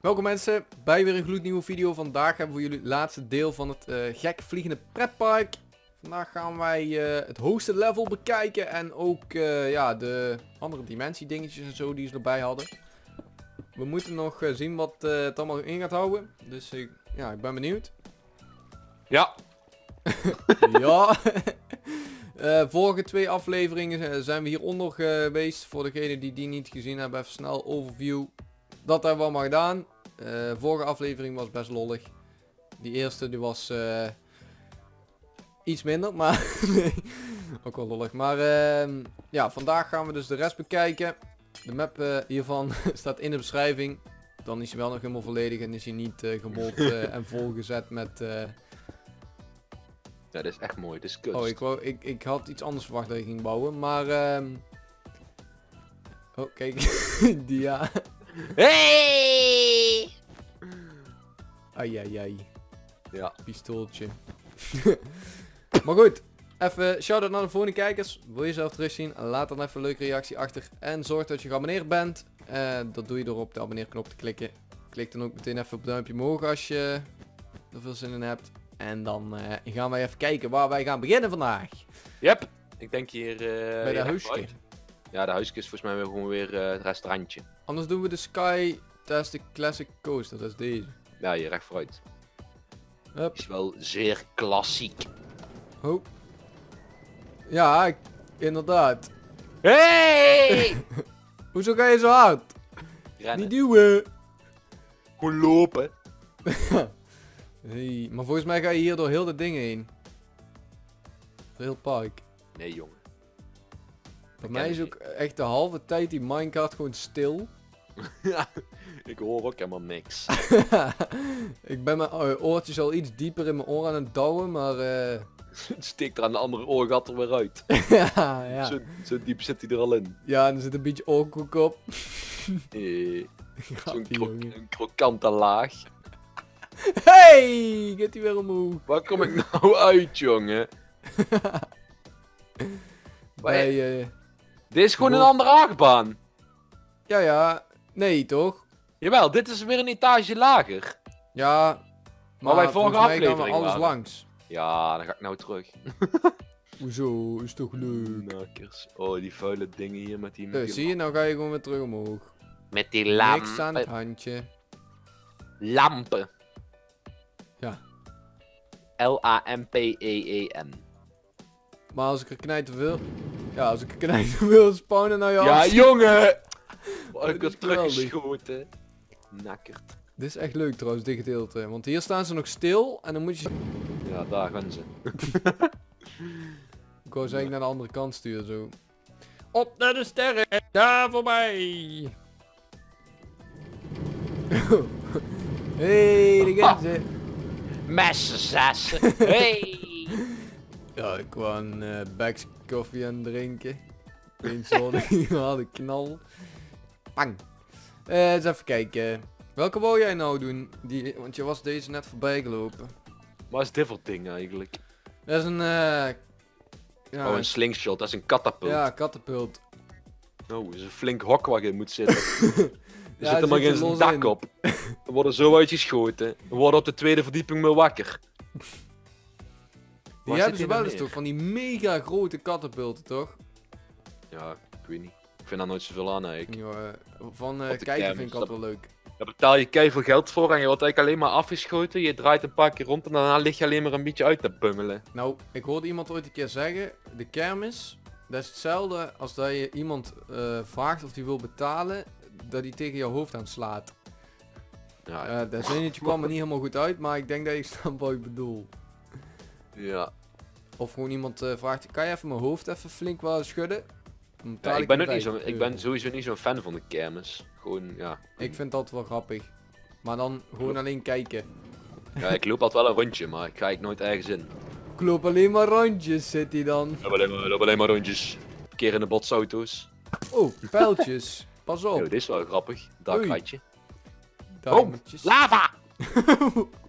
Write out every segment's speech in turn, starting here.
Welkom mensen, bij weer een gloednieuwe video. Vandaag hebben we voor jullie het laatste deel van het eh, gek vliegende pretpark. Vandaag gaan wij eh, het hoogste level bekijken en ook eh, ja, de andere dimensie dingetjes en zo die ze erbij hadden. We moeten nog zien wat het allemaal in gaat houden. Dus ik, ja, ik ben benieuwd. Ja. ja. Vorige twee afleveringen zijn we hieronder geweest. Voor degenen die die niet gezien hebben, even snel overview. Dat hebben we allemaal gedaan. Eh, vorige aflevering was best lollig. Die eerste die was eh, iets minder, maar ook wel lollig. Maar ehm, ja, vandaag gaan we dus de rest bekijken. De map eh, hiervan staat in de beschrijving. Dan is hij wel nog helemaal volledig en is hij niet eh, en volgezet met... Ja, dit is echt mooi. Dit is kunst. Oh, ik, wou, ik, ik had iets anders verwacht dat je ging bouwen, maar... ehm Oh, kijk. Die ja. Hey! Ai, ai, ai. Ja. Pistooltje. maar goed. Even shout-out naar de volgende kijkers. Wil je zelf terugzien? Laat dan even een leuke reactie achter. En zorg dat je geabonneerd bent. Eh, dat doe je door op de abonneerknop te klikken. Klik dan ook meteen even op het duimpje omhoog als je er veel zin in hebt. En dan eh, gaan wij even kijken waar wij gaan beginnen vandaag. Yep. Ik denk hier... eh, Bij de huisje. Ja, de huisje is volgens mij weer gewoon weer eh, het restaurantje. Anders doen we de Sky Tastic Classic Coaster. Dat is deze. Ja, hier recht vooruit. Hup. Is wel zeer klassiek. Oh. Ja, ik- inderdaad. Hey! Hoezo ga je zo hard? Rennen. Niet duwen. Gewoon lopen. Hey, maar volgens mij ga je hier door heel de dingen heen. Door heel park. Nee, jongen. Bij ken mij is ook echt de halve tijd die minecart gewoon stil. ik hoor ook helemaal niks. ik ben mijn eh, oortjes al iets dieper in mijn oor aan het douwen, maar eh Het steekt er aan de andere oorgat er weer uit. ja, ja. Zo, zo diep zit hij er al in. Ja, en er zit een beetje oorkoek op. Eh, Zo'n kro krokante laag. Hey, gaat hij weer omhoog. Waar kom ik nou uit, jongen? Bij, eh, Dit is gewoon een andere achtbaan. ja, ja. Nee, toch? Jawel, dit is weer een etage lager. Ja. Maar, wij vorige volgens mij gaan we aflevering alles waren. langs. Ja, dan ga ik nou terug. Hoezo? Is toch leuk? Nakkers. Oh, die vuile dingen hier met die... Eh, die, zie je, nou ga je gewoon weer terug omhoog. met die Niks aan het lampen. handje. Lampen. Ja. L-A-M-P-E-E-N. Maar als ik er knijten wil... Ja, als ik knijten wil spawnen naar je Ja, af- jongen! Dit ik heb teruggeschoten. Nakkerd. Dit is echt leuk trouwens, dit gedeelte. Want hier staan ze nog stil en dan moet je... Ja, daar gaan ze. Ik wou zeggen naar de andere kant sturen zo. Op naar de sterren! Daar voorbij! hey, daar gaan ze. Messen zessen. Hey! Ja, ik wou een eh bags koffie aan het drinken. We hadden knal. Pang. Eh, eens even kijken. Welke wou jij nou doen? Die, want je was deze net voorbij gelopen. Wat is dit voor ding eigenlijk? Dat is een... eh ja, Oh, een slingshot, dat is een katapult. ja, katapult. Oh, dat is een flink hok waar je in moet zitten. Er Ja, zit er maar geen dak in. op. We worden zo uitgeschoten. We worden op de tweede verdieping meer wakker. Die Waar hebben ze wel eens toch? Van die mega grote katapulten, toch? Ja, ik weet niet. Ik vind daar nooit zoveel aan eigenlijk. Ja, eh, van eh de kijken kermis, vind ik altijd wel leuk. Daar betaal je keihard geld voor en je wordt eigenlijk alleen maar afgeschoten. Je draait een paar keer rond en daarna lig je alleen maar een beetje uit te bungelen. Nou, ik hoorde iemand ooit een keer zeggen, de kermis, dat is hetzelfde als dat je iemand eh, vraagt of die wil betalen, dat hij tegen jouw hoofd aan slaat. Ja, dat zinnetje kwam er niet helemaal goed uit, maar ik denk dat ik snap wat ik bedoel. ja. Of gewoon iemand eh, vraagt, kan je even mijn hoofd even flink wel schudden? Ja, ik ben ook niet zo, 50 ik ben sowieso niet zo'n fan van de kermis. Gewoon, ja. Ik vind dat wel grappig. Maar dan gewoon alleen kijken. ja. Ik loop altijd wel een rondje, maar ik ga ik nooit ergens in. Ik loop alleen maar rondjes, zit hij dan. Ik loop alleen maar, loop alleen maar rondjes. Een keer in de botsauto's. Oh, pijltjes. Pas Oh, op. dit is wel grappig. Dakratje. Diamondjes. Lava!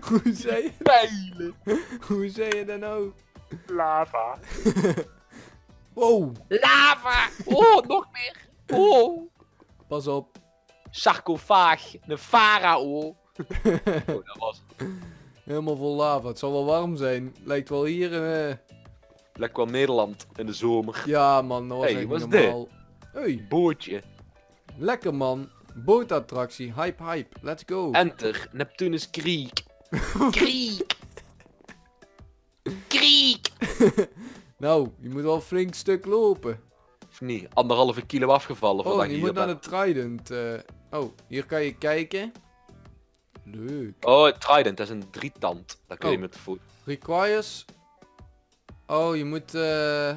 Hoe zei je, Pijlen! hoe zei je dat nou? Lava! Wow, Lava! Oh, nog meer! Oh! pas op. sarcofaag, een farao. oh, dat was het. Helemaal vol lava. Het zal wel warm zijn. Lijkt wel hier. eh, Lekker wel Nederland in de zomer. Ja man, dat was Hey, niet is dit? normaal. Hey, Bootje. lekker man. Bootattractie. Hype hype. Let's go. Enter, Neptunus Creek. Creek. Creek. Nou, je moet wel een flink stuk lopen. Of niet? Anderhalve kilo afgevallen Oh, je hier moet naar de Trident. eh. Oh, hier kan je kijken. Leuk. Oh, het Trident, dat is een drietand. Dat kun je Oh. met de voet. Requires. Oh, je moet... eh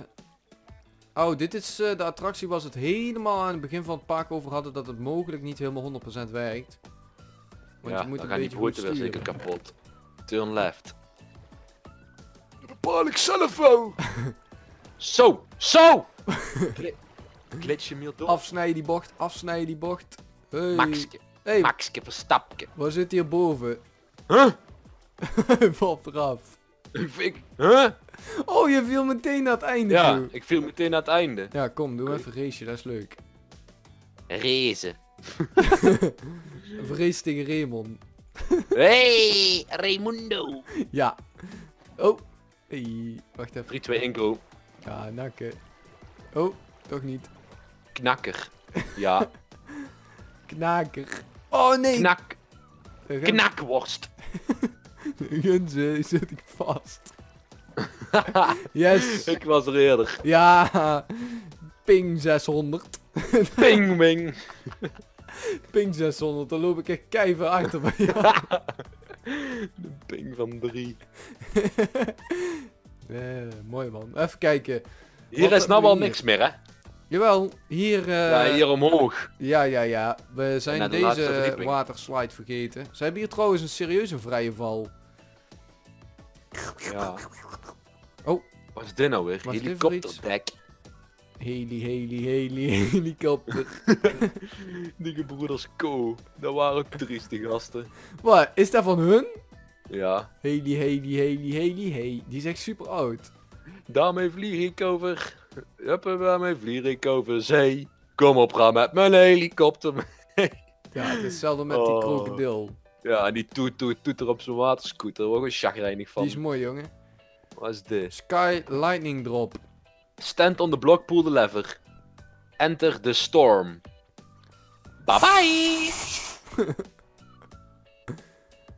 Oh, dit is eh, de attractie was het helemaal aan het begin van het park over hadden dat het mogelijk niet helemaal 100% werkt. Want ja, je moet dan gaan die boten weer zeker kapot. Turn left. Dat bepaal ik zelf wel. zo, zo! Gli- Glitch je meer door. Afsnijden die bocht, afsnijden die bocht. Hey. Maxke, Hey, Maxke Verstapke. wat zit hier boven? Huh? Hij valt eraf. Ik vind... Huh? Oh, je viel meteen naar het einde Ja, toe. ik viel meteen aan het einde. Ja, kom, doe Oké. even een raceje, dat is leuk. Rezen. Een race tegen Raymond. Hey, Raimundo. Ja. Oh. Hey, wacht even. 3, 2, 1, go. Ja, nakken. Oh, toch niet. Knakker. Ja, Knaker. Oh nee. knak, Gun- knakworst. Gunze, zit ik vast. Yes. ik was er eerder. Ja. Ping 600. Ping, ping. Ping 600. Dan loop ik echt keihard achter bij jou. De ping van 3. Eh, mooi man. Even kijken. Hier Wat is nou wel hier? niks meer, hè? Jawel, hier... eh, ja, hier omhoog. Ja, ja, ja. We zijn de deze waterslide vergeten. Ze hebben hier trouwens een serieuze vrije val. Ja. Oh. Wat is dit nou weer? Helikopterdek. Heli, heli, heli, helikopter. Die gebroeders Co. Dat waren trieste gasten. Wat, is dat van hun? Ja. Heli, heli, heli, heli, hey. Die is echt super oud. Daarmee vlieg ik over. Huppen, daarmee vlieg ik over zee. Kom op, ga met mijn helikopter. mee. Ja, het is hetzelfde met die Oh. krokodil. Ja, en die toet toet toet er op zijn waterscooter. Daar word ik chagrijnig van. Die is mooi, jongen. Wat is dit? Sky Lightning Drop. Stand on the block, pull the lever. Enter the storm. Bye bye!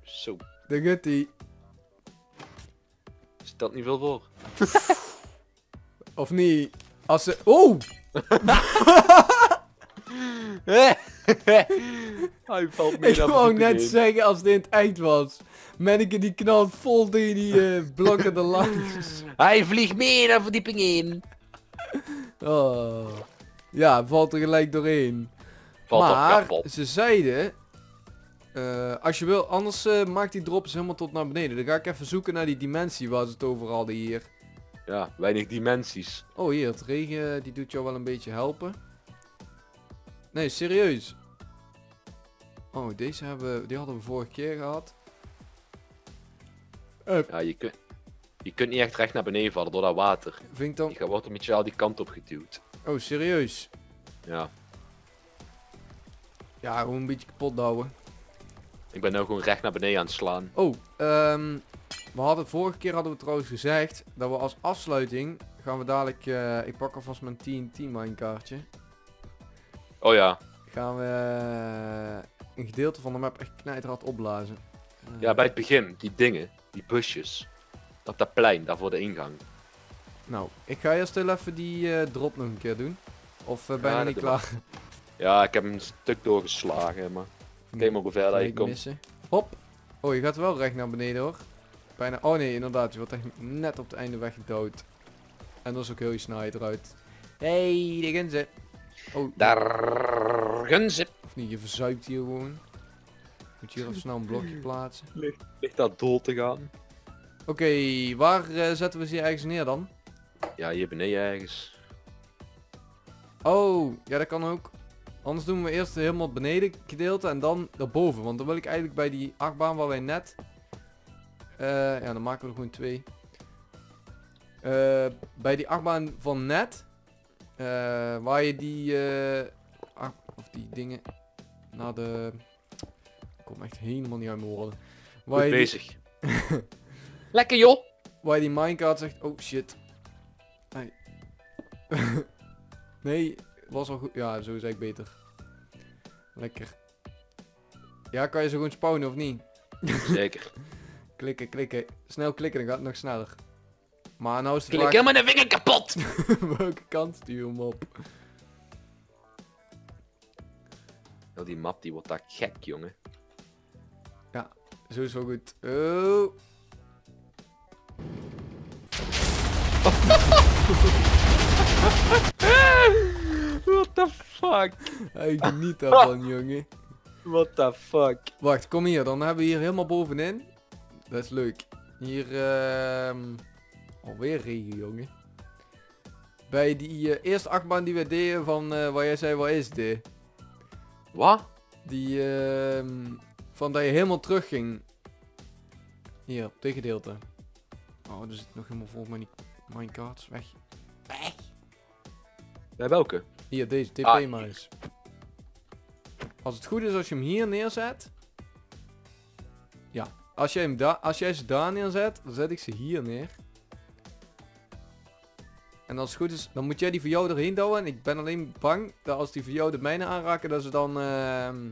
Zo, Daar gaat die. stelt niet veel voor. Of niet? Als ze... Oh! Hij valt meer Ik wou net zeggen als dit in het eind was. Manneke die knalt vol tegen die eh, blokken er langs. Hij vliegt meer naar verdieping 1. Oh. Ja, valt er gelijk doorheen. Valt toch maar ze zeiden... eh, als je wil, anders eh, maakt die drops helemaal tot naar beneden. Dan ga ik even zoeken naar die dimensie waar ze het over hadden hier. Ja, weinig dimensies. Oh hier, het regen die doet jou wel een beetje helpen. Nee, serieus. Oh, deze hebben, die hadden we vorige keer gehad. Ja, je kunt, je kunt niet echt recht naar beneden vallen door dat water. Vind ik dan... Je gaat- wordt een beetje al die kant op geduwd. Oh, serieus. Ja, Ja, gewoon een beetje kapot douwen. ik ben nou gewoon recht naar beneden aan het slaan. Oh, ehm, we hadden vorige keer hadden we trouwens gezegd dat we als afsluiting gaan we dadelijk, eh, ik pak alvast mijn TNT minekaartje. Oh ja, Gaan we eh, een gedeelte van de map echt knijterhard opblazen. Eh, ja bij het begin, die dingen, die busjes. Op dat plein, daar voor de ingang. Nou, ik ga eerst heel even die eh, drop nog een keer doen. Of eh, ben je dat niet klaar? Ja, ik heb hem een stuk doorgeslagen, maar... Kijk maar hoe ver dat je ik komt. missen. Hop. Oh, je gaat wel recht naar beneden hoor. Bijna. Oh nee, inderdaad. Je wordt echt net op het einde weggedouwd. En dat is ook heel je snelheid eruit. Hey, gaan ze. Oh, Daar gaan ze. of niet, je verzuipt hier gewoon. Moet je hier even snel een blokje plaatsen. Ligt daar dood te gaan? Oké, waar eh, zetten we ze hier ergens neer dan? Ja, hier beneden ergens. Oh, ja dat kan ook. Anders doen we eerst helemaal beneden gedeelte en dan daarboven. Want dan wil ik eigenlijk bij die achtbaan waar wij net... eh, ja, dan maken we er gewoon twee. Eh, bij die achtbaan van net... eh, waar je die... eh, ach- of die dingen... naar de... Ik kom echt helemaal niet uit mijn woorden. Goed Waar die, bezig. Lekker joh. waar je die minecart zegt... Oh shit. Nee. nee, was al goed. Ja, zo is eigenlijk beter. Lekker. Ja, kan je zo gewoon spawnen of niet? Zeker. Klikken, klikken. Snel klikken, dan gaat het nog sneller. Maar nou is de Klik vraag... helemaal de vinger kapot. welke kant stuur hem op? Die map die wordt daar gek, jongen. Zo is wel goed. Oh. What the fuck? Hij geniet daarvan, jongen. What the fuck? Wacht, kom hier. Dan hebben we hier helemaal bovenin. Dat is leuk. Hier, ehm Alweer regen, jongen. Bij die eh, eerste achtbaan die we deden van eh, waar jij zei, waar is dit? Wat? Die, ehm van dat je helemaal terug ging. Hier, op dit gedeelte. Oh, er zit nog helemaal vol met die minecarts. Weg. Weg. Bij welke? Hier, deze. TP Ah, maar eens. Als het goed is als je hem hier neerzet. Ja. Als jij, hem da als jij ze daar neerzet, dan zet ik ze hier neer. En als het goed is, dan moet jij die voor jou erheen douwen. En ik ben alleen bang dat als die voor jou de mijne aanraken, dat ze dan ehm,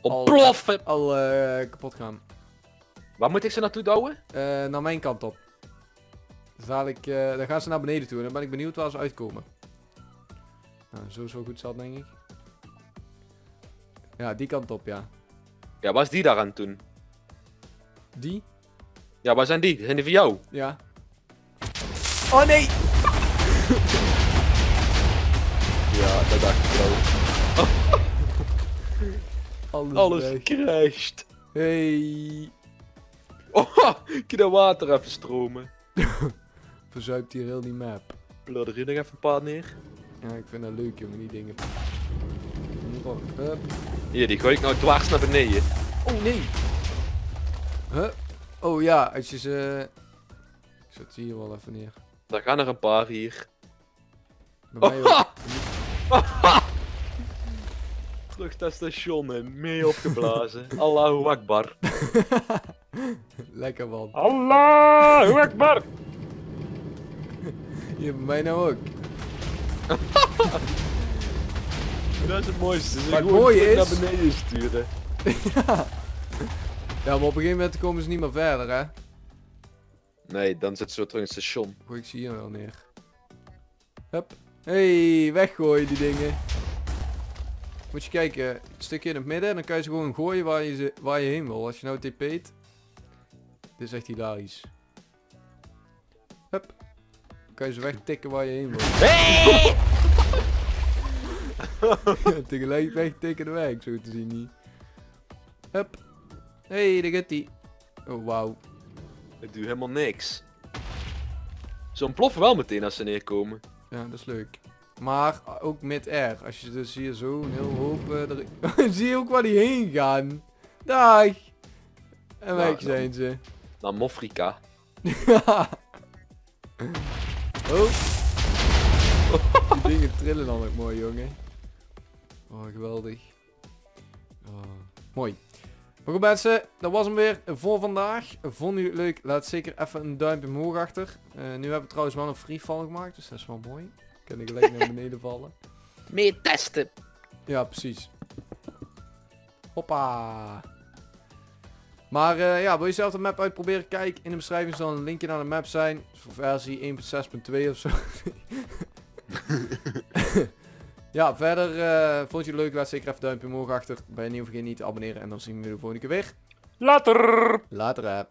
Ontploffen! al eh, kapot gaan. Waar moet ik ze naartoe douwen? Eh, naar mijn kant op. Dus dadelijk, eh, dan gaan ze naar beneden toe. En dan ben ik benieuwd waar ze uitkomen. Nou, wel goed zat, denk ik. Ja, die kant op, ja. Ja, waar is die daar aan toen? Die? Ja, waar zijn die? Zijn die voor jou? Ja. Oh nee! Ja, dat dacht ik wel. Alles, Alles crasht. Hey! Oh, ik dat water even stromen. Verzuipt hier heel die map. Bludder hier nog even een paar neer. Ja, ik vind dat leuk, jongen, die dingen. Oh, hup. Hier, die gooi ik nou dwars naar beneden. oh nee! Huh? Oh ja, als je ze... Ik zet ze hier wel even neer. Daar gaan er een paar hier. Bij mij ook. Terug naar station en mee opgeblazen. Allahu Akbar. Lekker man. Allahu Akbar! Hier bij mij nou ook. Dat is het mooiste. Ze Maar het gewoon mooie is- naar beneden sturen. Ja, maar op een gegeven moment komen ze niet meer verder, hè? Nee, dan zit ze weer terug in het station. Gooi ik ze hier wel neer. Hup. Hey, weggooien die dingen. Moet je kijken, een stukje in het midden, dan kan je ze gewoon gooien waar je, ze, waar je heen wil. Als je nou TP't. Dit is echt hilarisch. Hup. Dan kan je ze wegtikken waar je heen wil. Hey! Tegelijk wegtikken de weg, zo te zien niet. Hup. Hey, daar gaat die. Oh, wauw. Ik doe helemaal niks. Ze ontploffen wel meteen als ze neerkomen. Ja, dat is leuk. Maar ook mid-air. Als je dus hier zo een heel hoop... erin- Zie je ook waar die heen gaan? Dag! En Nou, weg zijn ze. Naar Mofrika. oh. Die dingen trillen dan ook mooi, jongen. Oh, geweldig. Oh, mooi. Maar goed mensen, dat was hem weer voor vandaag. Vonden jullie het leuk? Laat zeker even een duimpje omhoog achter. Eh, nu hebben we trouwens wel een free fall gemaakt, dus dat is wel mooi. Kan ik gelijk naar beneden vallen. Meer testen. Ja, precies. Hoppa. Maar eh, ja, wil je zelf de map uitproberen? Kijk, in de beschrijving zal een linkje naar de map zijn. Voor versie 1.6.2 of zo. ja, verder eh, vond je het leuk? Laat zeker even een duimpje omhoog achter. Ben je nieuw, vergeet niet te abonneren. En dan zien we je de volgende keer weer. Later! Later hè.